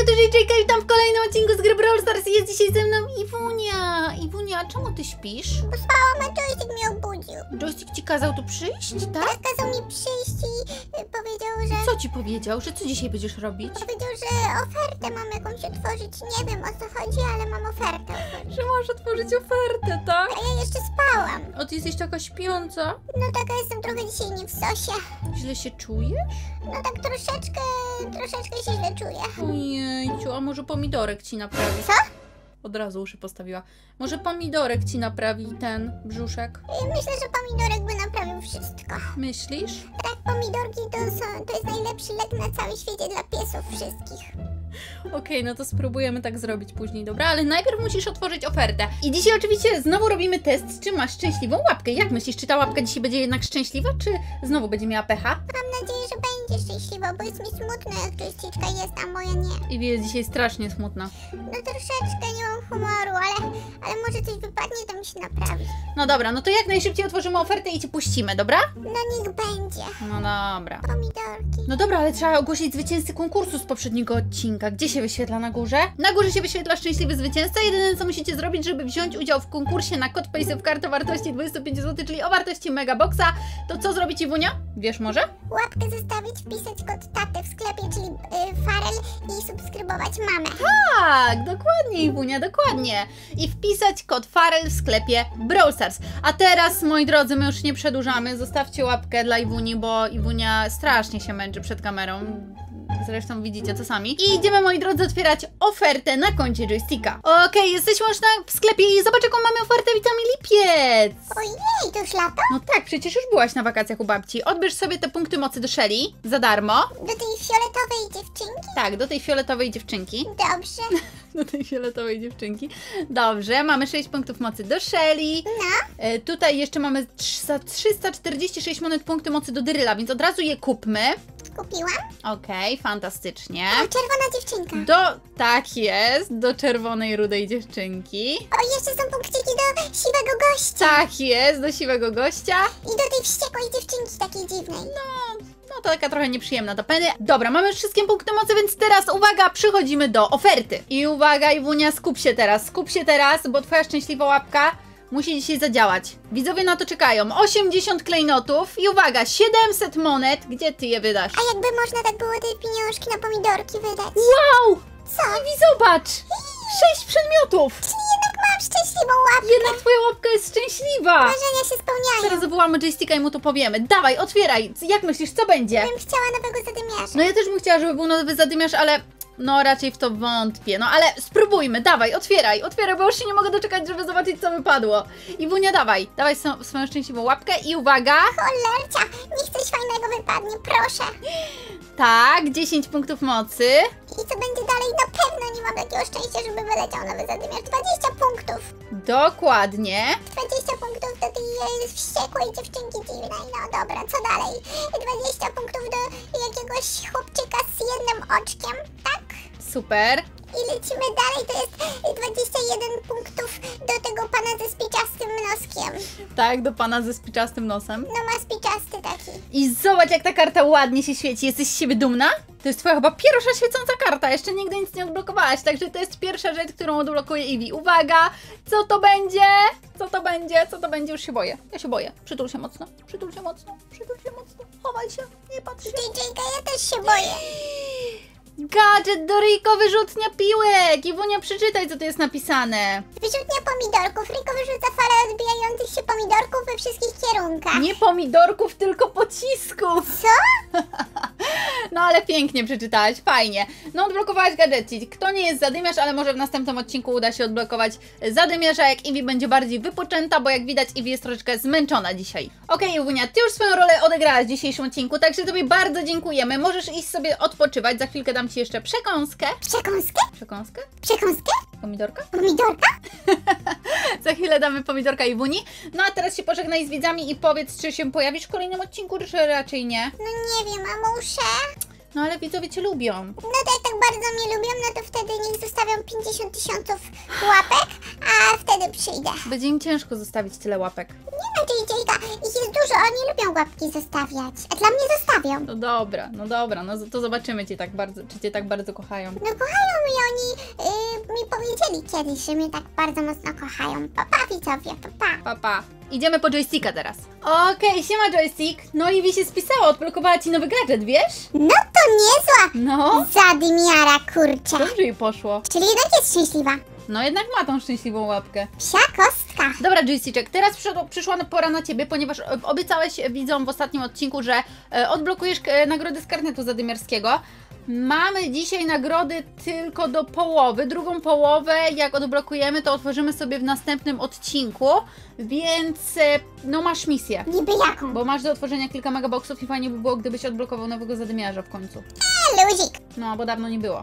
hejka, to JJK, witam w kolejnym odcinku z gry Brawl Stars i jest dzisiaj ze mną Iwunia. Iwunia, czemu ty śpisz? Bo spałam, a joystick mnie obudził. Joystick ci kazał tu przyjść, tak? Tak kazał mi przyjść i y, powiedział, że... Co ci powiedział? Że co dzisiaj będziesz robić? Powiedział, że ofertę mam jakąś otworzyć. Nie wiem o co chodzi, ale mam ofertę. Że masz otworzyć ofertę, tak? A ja jeszcze spałam. O, ty jesteś taka śpiąca? No taka jestem trochę dzisiaj nie w sosie. Źle się czujesz? No tak troszeczkę, troszeczkę się źle czuję. Ojejciu, a może pomidorek ci naprawi? Co? Od razu uszy postawiła. Może pomidorek ci naprawi ten brzuszek? I myślę, że pomidorek by naprawił wszystko. Myślisz? Tak, pomidorki to, są, to jest najlepszy lek na całym świecie dla piesów wszystkich. Okej, no to spróbujemy tak zrobić później, dobra? Ale najpierw musisz otworzyć ofertę. I dzisiaj oczywiście znowu robimy test, czy masz szczęśliwą łapkę. Jak myślisz, czy ta łapka dzisiaj będzie jednak szczęśliwa, czy znowu będzie miała pecha? Mam nadzieję, że będzie szczęśliwa, bo jest mi smutno, jak joysticzka jest, a moja nie. I jest dzisiaj strasznie smutna. No troszeczkę nie mam humoru, ale, ale może coś wypadnie, to mi się naprawi. No dobra, no to jak najszybciej otworzymy ofertę i cię puścimy, dobra? No niech będzie. No dobra. Pomidorki. No dobra, ale trzeba ogłosić zwycięzcę konkursu z poprzedniego odcinka. Gdzie się wyświetla na górze? Na górze się wyświetla szczęśliwy zwycięzca. Jedyne co musicie zrobić, żeby wziąć udział w konkursie na kod Paysafe Card o wartości 25 zł, czyli o wartości Megaboxa, to co zrobić Iwunia? Wiesz może? Łapkę zostawić, wpisać kod taty w sklepie, czyli y, Farel i subskrybować mamę. Tak, dokładnie Iwunia, dokładnie. I wpisać kod Farel w sklepie Brawl Stars. A teraz, moi drodzy, my już nie przedłużamy. Zostawcie łapkę dla Iwuni, bo Iwunia strasznie się męczy przed kamerą. Zresztą widzicie to sami. I idziemy, moi drodzy, otwierać ofertę na koncie joysticka. Okej, jesteśmy już na, w sklepie i zobacz, jaką mamy ofertę. Witamy Lipiec! Ojej, to już lato? No tak, przecież już byłaś na wakacjach u babci. Odbierz sobie te punkty mocy do Shelly za darmo. Do tej fioletowej dziewczynki? Tak, do tej fioletowej dziewczynki. Dobrze. Do tej fioletowej dziewczynki. Dobrze, mamy 6 punktów mocy do Shelly. No, E, tutaj jeszcze mamy za 346 monet punkty mocy do Dyryla, więc od razu je kupmy. Kupiłam. Okej, fantastycznie. O, czerwona dziewczynka. Do, tak jest, do czerwonej, rudej dziewczynki. O, jeszcze są punkciki do siwego gościa. Tak jest, do siwego gościa. I do tej wściekłej dziewczynki takiej dziwnej. No, no to taka trochę nieprzyjemna ta peny. Dobra, mamy już wszystkie punkty mocy, więc teraz uwaga, przychodzimy do oferty. I uwaga, Iwunia, skup się teraz, skup się teraz, bo twoja szczęśliwa łapka musi dzisiaj zadziałać. Widzowie na to czekają. 80 klejnotów i uwaga, 700 monet. Gdzie ty je wydasz? A jakby można tak było te pieniążki na pomidorki wydać? Wow! Co? Iwi, zobacz! 6 przedmiotów! Czyli jednak mam szczęśliwą łapkę. Jednak twoja łapka jest szczęśliwa! Marzenia się spełniają. Teraz zawołamy joysticka i mu to powiemy. Dawaj, otwieraj! Jak myślisz, co będzie? bym chciała nowego zadymiarza. No ja też bym chciała, żeby był nowy zadymiarz, ale no raczej w to wątpię. No ale spróbujmy, dawaj, otwieraj, otwieraj, bo już się nie mogę doczekać, żeby zobaczyć, co wypadło. I Wunia, dawaj, dawaj swo- swoją szczęśliwą łapkę i uwaga, Cholercia, niech coś fajnego wypadnie, proszę. tak, 10 punktów mocy. I co będzie dalej? Na pewno nie mam takiego szczęścia, żeby wyleciał nowy zadymiarz. 20 punktów. Dokładnie. 20 punktów do tej e, wściekłej dziewczynki dziwnej. No dobra, co dalej? 20 punktów do jakiegoś chłopczyka z jednym oczkiem, tak? Super. I lecimy dalej, to jest 21 punktów do tego pana ze spiczastym noskiem. Tak, do pana ze spiczastym nosem. No ma spiczasty taki. I zobacz, jak ta karta ładnie się świeci. Jesteś z siebie dumna? To jest twoja chyba pierwsza świecąca karta. Jeszcze nigdy nic nie odblokowałaś, także to jest pierwsza rzecz, którą odblokuje Eevee. Uwaga! Co to będzie? Co to będzie? Co to będzie? Już się boję. Ja się boję. Przytul się mocno. Przytul się mocno. Przytul się mocno. Chowaj się. Nie patrz się. JJK, ja też się boję. Gadżet do Riko wyrzutnia piłek! Iwunia, przeczytaj, co tu jest napisane. Wyrzutnia pomidorków. Riko wyrzuca falę odbijających się pomidorków we wszystkich kierunkach. Nie pomidorków, tylko pocisków. Co? No ale pięknie przeczytałaś, fajnie. No odblokowałaś gadżecik. Kto nie jest zadymiarz, ale może w następnym odcinku uda się odblokować zadymiarza, jak Iwi będzie bardziej wypoczęta, bo jak widać Iwi jest troszeczkę zmęczona dzisiaj. Okej, Iwunia, ty już swoją rolę odegrałaś w dzisiejszym odcinku, także tobie bardzo dziękujemy. Możesz iść sobie odpoczywać, za chwilkę dam ci jeszcze przekąskę. Przekąskę? Przekąskę? Przekąskę? Pomidorka? Pomidorka? Za chwilę damy pomidorka Iwuni. No a teraz się pożegnaj z widzami i powiedz, czy się pojawisz w kolejnym odcinku, czy raczej nie. No nie wiem, a muszę. No ale widzowie cię lubią. No to jak tak bardzo mnie lubią, no to wtedy niech zostawią 50 tysiąców łapek, a wtedy przyjdę. Będzie im ciężko zostawić tyle łapek. Nie no, JJ-ka, ich jest dużo, oni lubią łapki zostawiać. A dla mnie zostawią. No dobra, no dobra, no to zobaczymy cię tak bardzo, czy cię tak bardzo kochają. No kochają mnie oni, y, mi powiedzieli kiedyś, że mnie tak bardzo mocno kochają. Papa widzowie, papa. Papa. Idziemy po joysticka teraz. Okej, siema joystick. No i się spisała, odblokowała ci nowy gadżet, wiesz? No to niezła No. zadymiara, kurczę. Dobrze jej poszło. Czyli jednak jest szczęśliwa. No jednak ma tą szczęśliwą łapkę. Psia kostka. Dobra, Joystick, teraz przyszło, przyszła pora na ciebie, ponieważ e, obiecałeś widzom w ostatnim odcinku, że e, odblokujesz e, nagrody z karnetu zadymiarskiego. Mamy dzisiaj nagrody tylko do połowy. Drugą połowę, jak odblokujemy, to otworzymy sobie w następnym odcinku. Więc e, no masz misję. Niby jaką? Bo masz do otworzenia kilka megaboxów i fajnie by było, gdybyś odblokował nowego zadymiarza w końcu. Luzik. No, bo dawno nie było.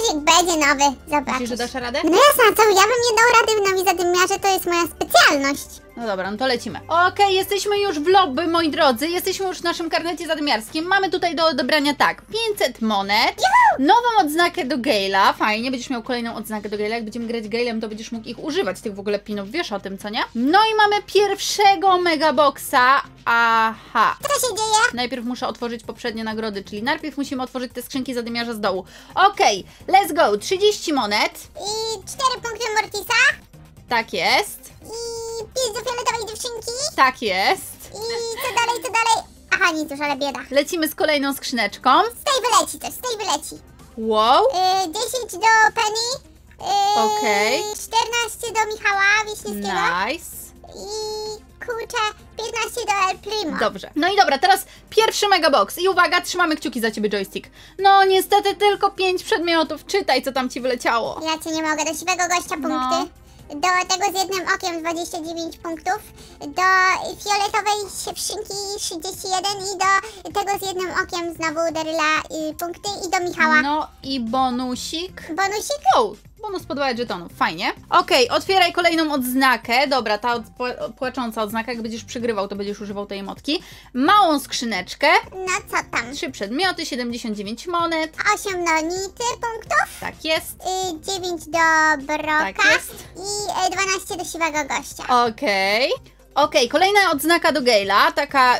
Luzik będzie nowy, zobaczysz. Myślisz, że dasz radę? No jasne, a co? Ja bym nie dał rady w nowi zadymiarze, to jest moja specjalność. No dobra, no to lecimy. Okej, jesteśmy już w lobby, moi drodzy. Jesteśmy już w naszym karnecie zadymiarskim. Mamy tutaj do odebrania tak, 500 monet, nową odznakę do Gale'a. Fajnie, będziesz miał kolejną odznakę do Gale'a. Jak będziemy grać Gale'em, to będziesz mógł ich używać, tych w ogóle pinów. Wiesz o tym, co nie? No i mamy pierwszego megaboxa. Aha. Co się dzieje? Najpierw muszę otworzyć poprzednie nagrody, czyli najpierw musimy otworzyć te skrzynki zadymiarza z dołu. Okej, let's go. 30 monet. I 4 punkty Mortisa. Tak jest. I 5 do fioletowej dziewczynki. Tak jest. I co dalej, co dalej? Aha, nic już, ale bieda. Lecimy z kolejną skrzyneczką. Z tej wyleci coś, z tej wyleci. Wow. Y, 10 do Penny. Y, Okej. 14 do Michała Wiśniewskiego. Nice. I kurczę, 15 do El Primo. Dobrze. No i dobra, teraz pierwszy megabox. I uwaga, trzymamy kciuki za ciebie, joystick. No niestety tylko pięć przedmiotów. Czytaj, co tam ci wyleciało. Ja cię nie mogę, do siwego gościa No. punkty. Do tego z jednym okiem 29 punktów. Do fioletowej siewszynki 31 i do tego z jednym okiem znowu Daryla y, punkty i do Michała. No i bonusik. Bonusik? Wow, bonus podwajać żetonów, fajnie. Okej, otwieraj kolejną odznakę. Dobra, ta odpła- płacząca odznaka, jak będziesz przygrywał, to będziesz używał tej emotki. Małą skrzyneczkę. No co tam? Trzy przedmioty, 79 monet. 8 do Nity punktów. Tak jest. Y, 9 do Broka. Tak jest. I y, 12 do siwego gościa. Okej. Okej, kolejna odznaka do Gale'a, taka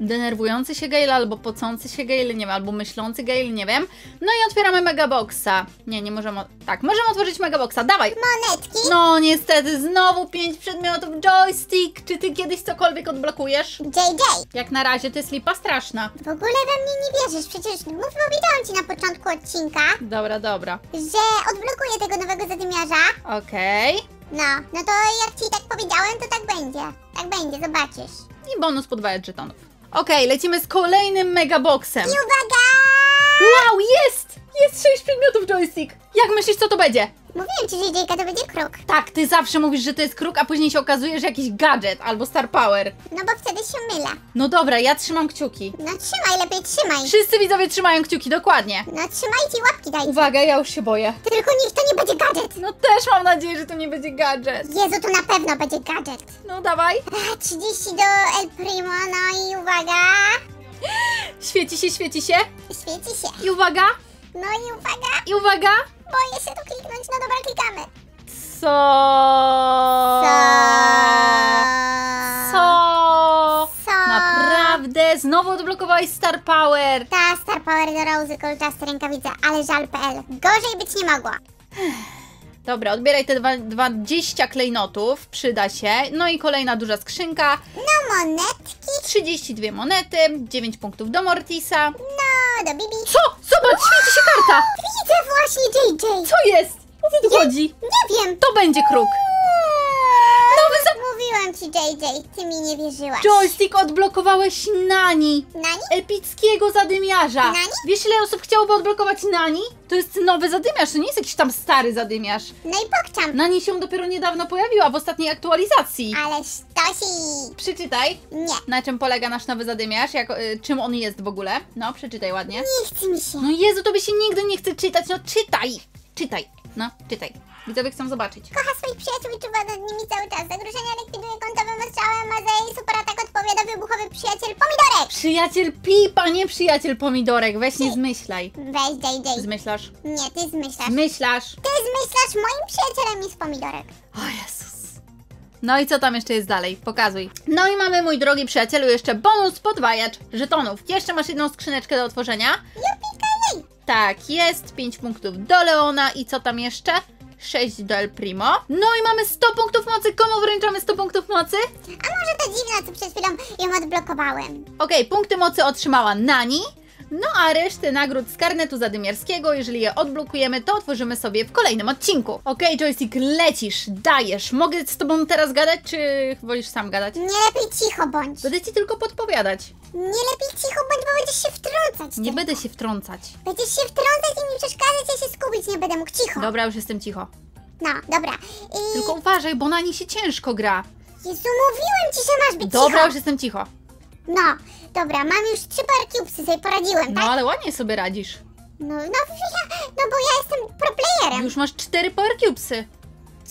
denerwujący się Gale, albo pocący się Gale, nie wiem, albo myślący Gale, nie wiem. No i otwieramy Megaboxa. Nie, nie możemy, tak, możemy otworzyć Megaboxa, dawaj! Monetki. No niestety, znowu pięć przedmiotów, joystick! Czy ty kiedyś cokolwiek odblokujesz? JJ. Jak na razie, to jest lipa straszna. W ogóle we mnie nie wierzysz, przecież mów, powiedziałam ci na początku odcinka, Dobra, dobra. że odblokuję tego nowego zadymiarza. Okej. No, no to jak ci tak powiedziałem, to tak będzie. Tak będzie, zobaczysz. I bonus podwajać żetonów. Okej, lecimy z kolejnym Megaboxem. I uwaga! Wow, jest! Jest sześć przedmiotów, joystick! Jak myślisz, co to będzie? Mówiłem ci, że JJ to będzie kruk. Tak, ty zawsze mówisz, że to jest kruk, a później się okazuje, że jakiś gadżet albo star power. No bo wtedy się mylę. No dobra, ja trzymam kciuki. No trzymaj, lepiej trzymaj. Wszyscy widzowie trzymają kciuki, dokładnie. No trzymajcie łapki daj. Uwaga, ja już się boję. Tylko niech to nie będzie gadżet. No też mam nadzieję, że to nie będzie gadżet. Jezu, to na pewno będzie gadżet. No dawaj. Ach, 30 do El Primo, no i uwaga. Świeci się, świeci się. Świeci się. I uwaga, No i uwaga. i uwaga. Boję się tu kliknąć, no dobra, klikamy. Co? Co? Co? Co? Naprawdę? Znowu odblokowałeś Star Power. Ta Star Power do Rosy, kolczaste rękawice, ale żal.pl. Gorzej być nie mogło. Dobra, odbieraj te dwa- 20 klejnotów, przyda się. No i kolejna duża skrzynka. No monetki, 32 monety, 9 punktów do Mortisa. no do Bibi. Co? Zobacz, świeci się karta! Widzę właśnie JJ. Co jest? O co tu chodzi? Nie wiem. To będzie kruk. Nowy za... Mówiłam ci JJ, ty mi nie wierzyłaś. Joystick odblokowałeś Nani. Nani? Epickiego zadymiarza. Nani? Wiesz ile osób chciałoby odblokować Nani? To jest nowy zadymiarz, to nie jest jakiś tam stary zadymiarz. No i pokczam. Nani się dopiero niedawno pojawiła w ostatniej aktualizacji. Ale sztosi. Przeczytaj, Nie, na czym polega nasz nowy zadymiarz, jak, y, czym on jest w ogóle. No, przeczytaj ładnie. nie chce mi się. No Jezu, to by się nigdy nie chce czytać, no czytaj! Czytaj, no, czytaj. Widzowie chcą zobaczyć. Kocha swoich przyjaciół i czuwa nad nimi cały czas. Zagrożenia likwiduje kątowym ostrzałem, a za jej super atak odpowiada wybuchowy przyjaciel Pomidorek. Przyjaciel Pipa, nie przyjaciel Pomidorek, weź nie zmyślaj. Weź JJ. Zmyślasz? Nie, ty zmyślasz. Zmyślasz? Ty zmyślasz, moim przyjacielem jest Pomidorek. O Jezus. No i co tam jeszcze jest dalej? Pokazuj. No i mamy, mój drogi przyjacielu, jeszcze bonus podwajacz żetonów. Jeszcze masz jedną skrzyneczkę do otworzenia. Jupika, Tak, jest 5 punktów do Leona i co tam jeszcze? 6 do El Primo. No i mamy 100 punktów mocy. Komu wręczamy 100 punktów mocy? A może to dziwne, co przed chwilą ją odblokowałem. Okej, punkty mocy otrzymała Nani. No a resztę nagród z karnetu zadymiarskiego, jeżeli je odblokujemy, to otworzymy sobie w kolejnym odcinku. Okej, joystick, lecisz, dajesz. Mogę z tobą teraz gadać, czy wolisz sam gadać? Nie lepiej cicho bądź. Będę ci tylko podpowiadać. Nie lepiej cicho bądź, bo będziesz się wtrącać. Nie ty. będę się wtrącać. Będziesz się wtrącać i mi przeszkadzać, ja się skupić nie będę mógł. Cicho. Dobra, już jestem cicho. No, dobra. I... Tylko uważaj, bo Nani się ciężko gra. Jezu, mówiłem ci, że masz być Dobra, cicho. już jestem cicho. No, dobra, mam już trzy parki upsy, sobie poradziłem, No tak? ale ładnie sobie radzisz. No, no, ja, no bo ja jestem pro playerem. Już masz cztery power cubesy.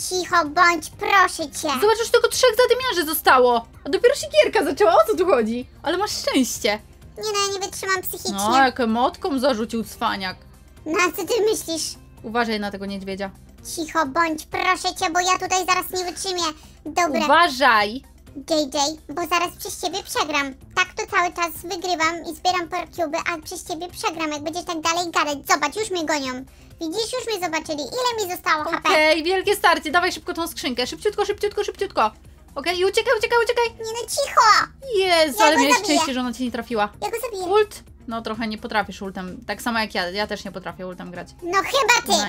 Cicho bądź, proszę cię. Zobacz, już tylko trzech zadymiarzy zostało. A dopiero się gierka zaczęła, o co tu chodzi? Ale masz szczęście. Nie no, ja nie wytrzymam psychicznie. No, jak emotką zarzucił cwaniak. No, a co ty myślisz? Uważaj na tego niedźwiedzia. Cicho bądź, proszę cię, bo ja tutaj zaraz nie wytrzymię. Dobra, Uważaj! JJ, bo zaraz przez ciebie przegram. Tak to cały czas wygrywam i zbieram porcuby, a przez ciebie przegram, jak będziesz tak dalej gadać. Zobacz, już mnie gonią. Widzisz, już mnie zobaczyli. Ile mi zostało HP? Okej, wielkie starcie, dawaj szybko tą skrzynkę. Szybciutko, szybciutko, szybciutko. Okej, i uciekaj, uciekaj, uciekaj. Nie no, cicho! Jezu, Ja ale miałeś szczęście, że ona cię nie trafiła. Ja go zabiję. Ult? No trochę nie potrafisz ultem. Tak samo jak ja, ja też nie potrafię ultem grać. No chyba ty.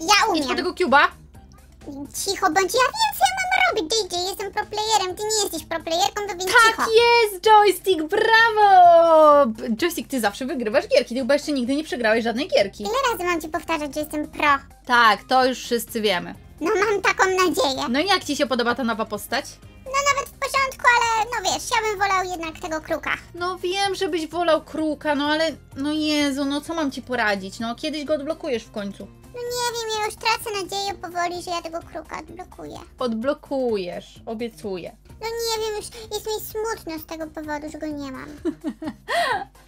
Ja Idź po umiem. tego cuba. Cicho bądź, ja wiem co ja mam robić, JJ. Jestem pro playerem, ty nie jesteś pro playerką, to więc Tak cicho. jest, joystick, brawo! Joystick, ty zawsze wygrywasz gierki, ty chyba jeszcze nigdy nie przegrałeś żadnej gierki. Ile razy mam ci powtarzać, że jestem pro? Tak, to już wszyscy wiemy. No mam taką nadzieję. No i jak ci się podoba ta nowa postać? No nawet w porządku, ale no wiesz, ja bym wolał jednak tego kruka. No wiem, żebyś wolał kruka, no ale no Jezu, no co mam ci poradzić? No kiedyś go odblokujesz w końcu. No nie wiem, ja już tracę nadzieję powoli, że ja tego kruka odblokuję. Odblokujesz, obiecuję. No nie wiem, już jest mi smutno z tego powodu, że go nie mam.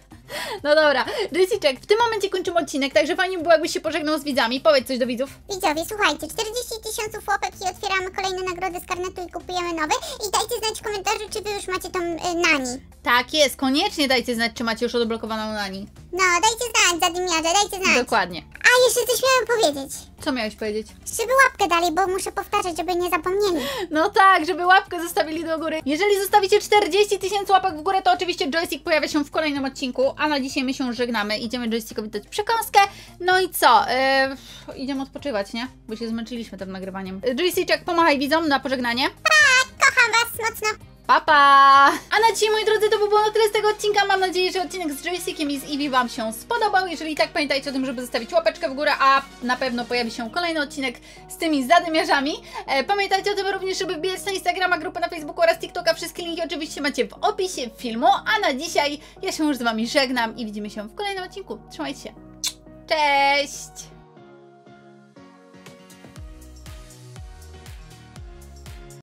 No dobra, Jessiczek, w tym momencie kończymy odcinek, także fajnie by było jakbyś się pożegnał z widzami. Powiedz coś do widzów. Widzowie, słuchajcie, 40 tysięcy łapek i otwieramy kolejne nagrody z karnetu i kupujemy nowe. I dajcie znać w komentarzu, czy wy już macie tą y, nani. Tak jest, koniecznie dajcie znać, czy macie już odblokowaną Nani. No, dajcie znać, zadymiarze, dajcie znać. Dokładnie. A, jeszcze coś miałam powiedzieć. Co miałeś powiedzieć? Żeby łapkę dali, bo muszę powtarzać, żeby nie zapomnieli. No tak, żeby łapkę zostawili do góry. Jeżeli zostawicie 40 tysięcy łapek w górę, to oczywiście joystick pojawia się w kolejnym odcinku, a na dzisiaj my się żegnamy. Idziemy joystickowi dać przekąskę. No i co? Yy, idziemy odpoczywać, nie? Bo się zmęczyliśmy tym nagrywaniem. Yy, Joystick, pomachaj widzom na pożegnanie. Kocham was mocno. Pa, pa! A na dzisiaj, moi drodzy, to by było na tyle z tego odcinka. Mam nadzieję, że odcinek z Joystickiem i z Eevee Wam się spodobał. Jeżeli tak, pamiętajcie o tym, żeby zostawić łapeczkę w górę, a na pewno pojawi się kolejny odcinek z tymi zadymiarzami. E, pamiętajcie o tym również, żeby wbijać na Instagrama, grupę na Facebooku oraz TikToka. Wszystkie linki oczywiście macie w opisie filmu. A na dzisiaj ja się już z Wami żegnam i widzimy się w kolejnym odcinku. Trzymajcie się. Cześć!